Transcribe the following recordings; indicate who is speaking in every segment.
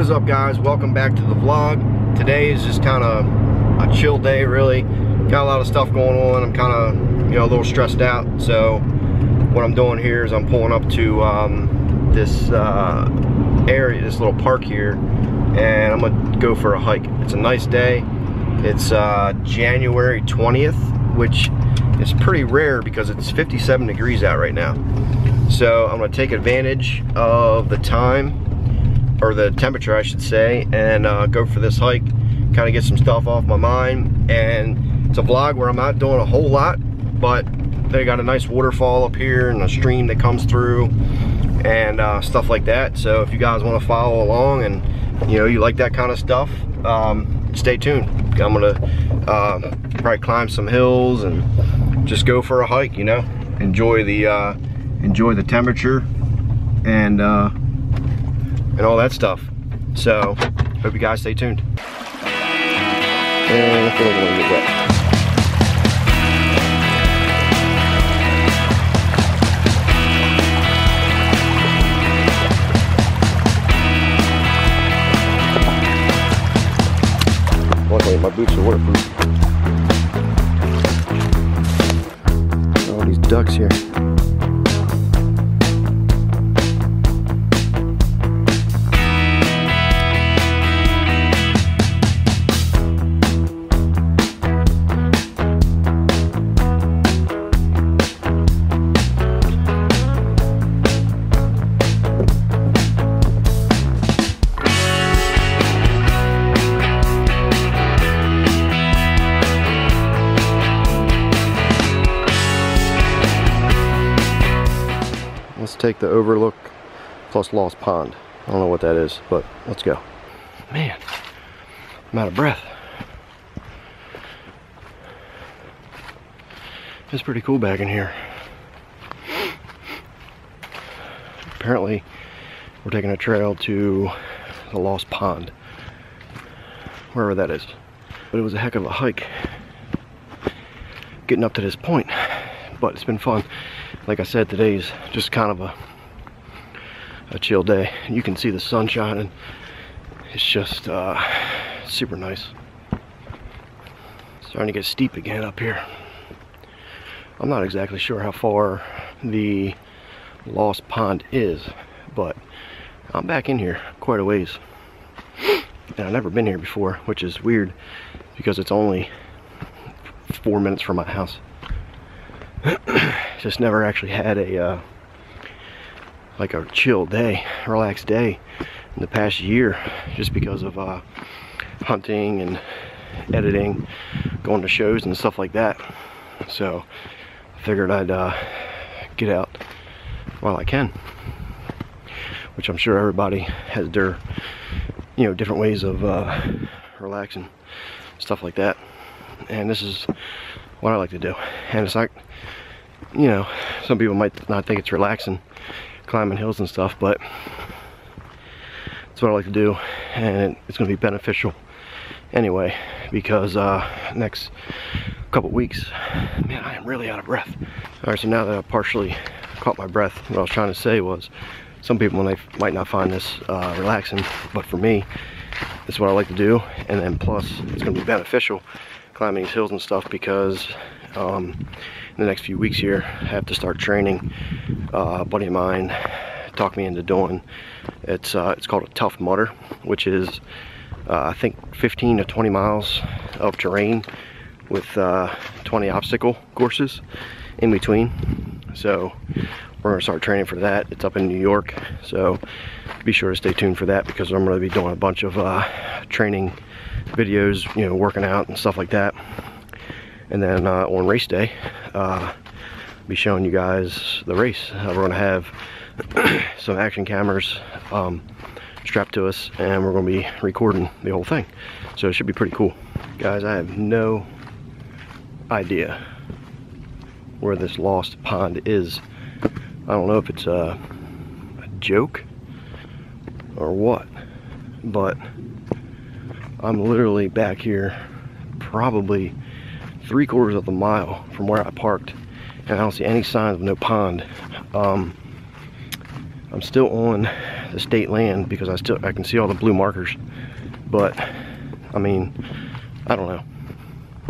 Speaker 1: What is up guys? Welcome back to the vlog. Today is just kind of a chill day really. Got a lot of stuff going on. I'm kind of, you know, a little stressed out. So what I'm doing here is I'm pulling up to um, this uh, area, this little park here, and I'm gonna go for a hike. It's a nice day. It's uh, January 20th, which is pretty rare because it's 57 degrees out right now. So I'm gonna take advantage of the time or the temperature I should say, and uh, go for this hike, kind of get some stuff off my mind. And it's a vlog where I'm not doing a whole lot, but they got a nice waterfall up here and a stream that comes through and uh, stuff like that. So if you guys want to follow along and you know you like that kind of stuff, um, stay tuned. I'm gonna uh, probably climb some hills and just go for a hike. You know, enjoy the uh, enjoy the temperature and uh, and all that stuff. So, hope you guys stay tuned. And I feel like I'm gonna get wet. Luckily, my boots are waterproof. All these ducks here. Take the overlook plus Lost Pond. I don't know what that is, but let's go. Man, I'm out of breath. It's pretty cool back in here. Apparently, we're taking a trail to the Lost Pond, wherever that is. But it was a heck of a hike getting up to this point, but it's been fun like I said, today's just kind of a a chill day. You can see the sun shining. It's just uh, super nice. Starting to get steep again up here. I'm not exactly sure how far the Lost Pond is, but I'm back in here quite a ways. And I've never been here before, which is weird because it's only four minutes from my house just never actually had a uh, like a chill day, relaxed day in the past year just because of uh, hunting and editing, going to shows and stuff like that. So I figured I'd uh, get out while I can, which I'm sure everybody has their you know different ways of uh, relaxing, stuff like that. And this is what I like to do. And it's like you know, some people might not think it's relaxing climbing hills and stuff, but it's what I like to do and it's going to be beneficial anyway because uh, next couple weeks, man, I am really out of breath. All right, so now that I partially caught my breath, what I was trying to say was some people might not find this uh, relaxing, but for me, it's what I like to do. And then plus, it's going to be beneficial climbing these hills and stuff because um, in the next few weeks here, I have to start training. Uh, a buddy of mine talked me into doing. It's uh, it's called a Tough Mudder, which is uh, I think 15 to 20 miles of terrain with uh, 20 obstacle courses in between. So we're gonna start training for that. It's up in New York, so be sure to stay tuned for that because I'm gonna be doing a bunch of uh, training videos, you know, working out and stuff like that. And then uh, on race day, uh, be showing you guys the race. Uh, we're gonna have some action cameras um, strapped to us and we're gonna be recording the whole thing. So it should be pretty cool. Guys, I have no idea where this lost pond is. I don't know if it's a, a joke or what, but I'm literally back here probably three quarters of a mile from where I parked and I don't see any signs of no pond. Um, I'm still on the state land because I still I can see all the blue markers. But I mean, I don't know.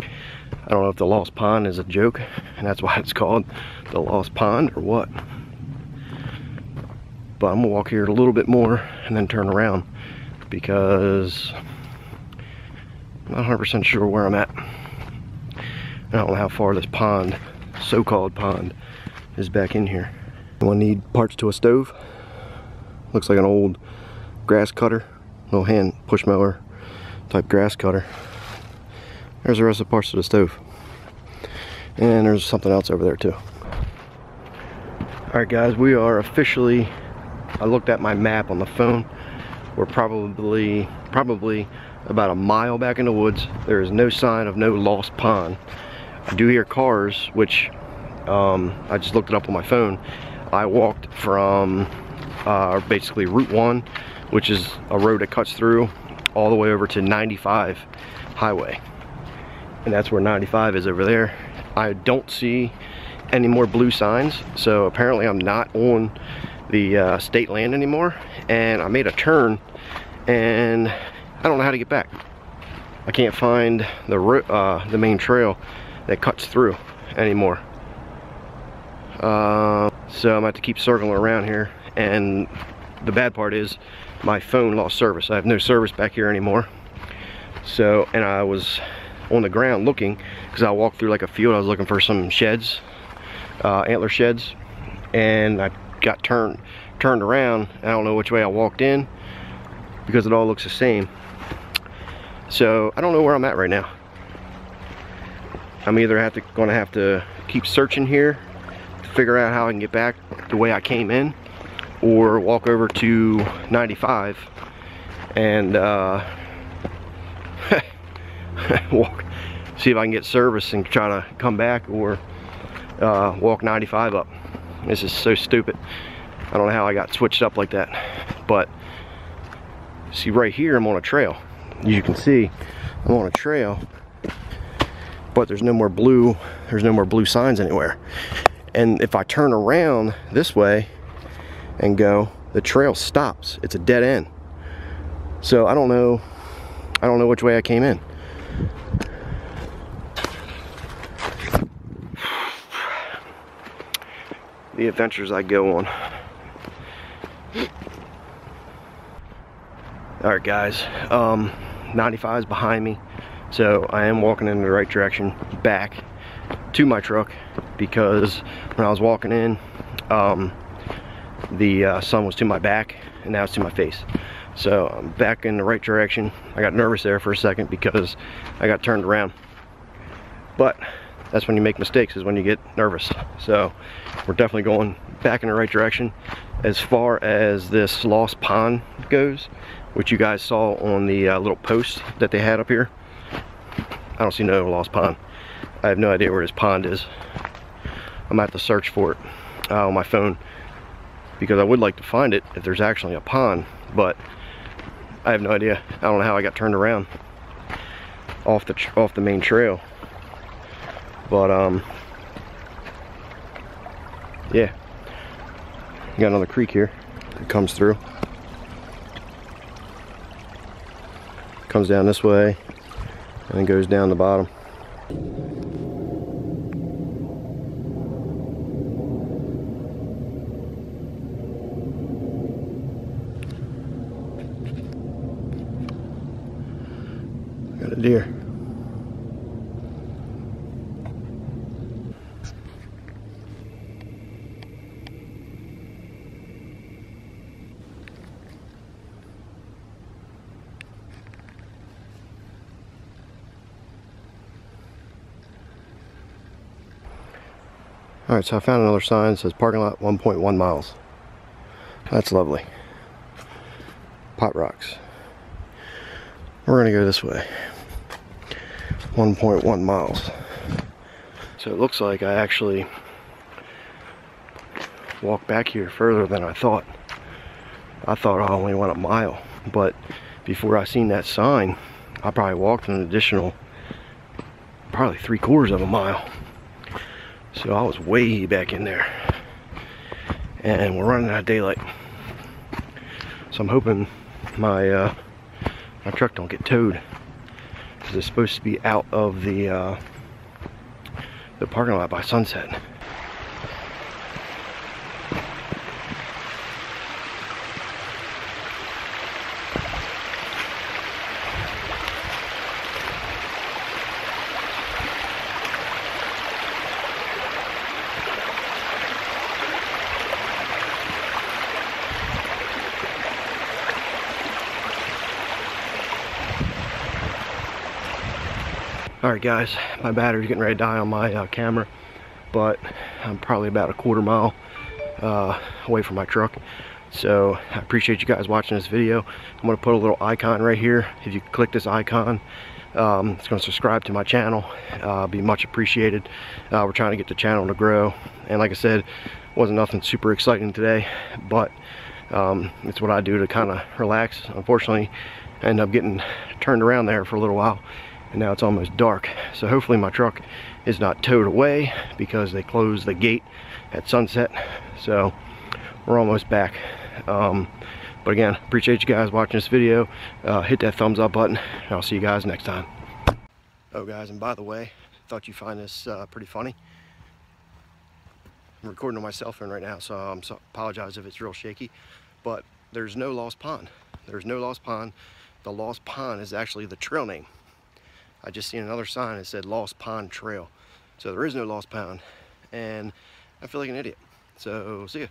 Speaker 1: I don't know if the Lost Pond is a joke and that's why it's called the Lost Pond or what. But I'm gonna walk here a little bit more and then turn around because I'm not 100% sure where I'm at. I don't know how far this pond, so-called pond, is back in here. We'll need parts to a stove. Looks like an old grass cutter, little hand push mower type grass cutter. There's the rest of the parts to the stove. And there's something else over there too. Alright guys, we are officially, I looked at my map on the phone. We're probably, probably about a mile back in the woods. There is no sign of no lost pond. I do hear cars, which um, I just looked it up on my phone. I walked from uh, basically Route 1, which is a road that cuts through all the way over to 95 highway. And that's where 95 is over there. I don't see any more blue signs, so apparently I'm not on the uh, state land anymore. And I made a turn, and I don't know how to get back. I can't find the uh, the main trail that cuts through anymore. Uh, so I'm going to have to keep circling around here. And the bad part is my phone lost service. I have no service back here anymore. So, and I was on the ground looking because I walked through like a field. I was looking for some sheds, uh, antler sheds. And I got turned turned around. I don't know which way I walked in because it all looks the same. So I don't know where I'm at right now. I'm either have to, gonna have to keep searching here to figure out how I can get back the way I came in or walk over to 95 and uh, walk, see if I can get service and try to come back or uh, walk 95 up. This is so stupid. I don't know how I got switched up like that. But see right here I'm on a trail. As you can see I'm on a trail but there's no more blue there's no more blue signs anywhere. And if I turn around this way and go the trail stops. It's a dead end. So I don't know I don't know which way I came in. The adventures I go on. All right guys um 95 is behind me so I am walking in the right direction back to my truck because when I was walking in, um, the uh, sun was to my back and now it's to my face. So I'm back in the right direction. I got nervous there for a second because I got turned around. But that's when you make mistakes is when you get nervous. So we're definitely going back in the right direction. As far as this lost pond goes, which you guys saw on the uh, little post that they had up here, I don't see no lost pond. I have no idea where this pond is. I'm gonna have to search for it uh, on my phone because I would like to find it if there's actually a pond, but I have no idea. I don't know how I got turned around off the off the main trail. But um, yeah, got another creek here that comes through. Comes down this way, and then goes down the bottom. Got a deer. Alright, so I found another sign that says parking lot 1.1 miles. That's lovely. Pot rocks. We're to go this way. 1.1 miles. So it looks like I actually walked back here further than I thought. I thought I only went a mile, but before I seen that sign, I probably walked an additional probably three quarters of a mile. So I was way back in there. And we're running out of daylight. So I'm hoping my uh, my truck don't get towed because it's supposed to be out of the uh, the parking lot by sunset. Guys, my battery's getting ready to die on my uh, camera, but I'm probably about a quarter mile uh, away from my truck. So I appreciate you guys watching this video. I'm to put a little icon right here. If you click this icon, um, it's going to subscribe to my channel. Uh, be much appreciated. Uh, we're trying to get the channel to grow. And like I said, wasn't nothing super exciting today, but um, it's what I do to kind of relax. Unfortunately, I end up getting turned around there for a little while and now it's almost dark. So hopefully my truck is not towed away because they closed the gate at sunset. So we're almost back. Um, but again, appreciate you guys watching this video. Uh, hit that thumbs up button. and I'll see you guys next time. Oh guys, and by the way, thought you find this uh, pretty funny. I'm recording on my cell phone right now, so I am so apologize if it's real shaky. But there's no Lost Pond. There's no Lost Pond. The Lost Pond is actually the trail name. I just seen another sign that said Lost Pond Trail. So there is no Lost Pond. And I feel like an idiot. So see ya.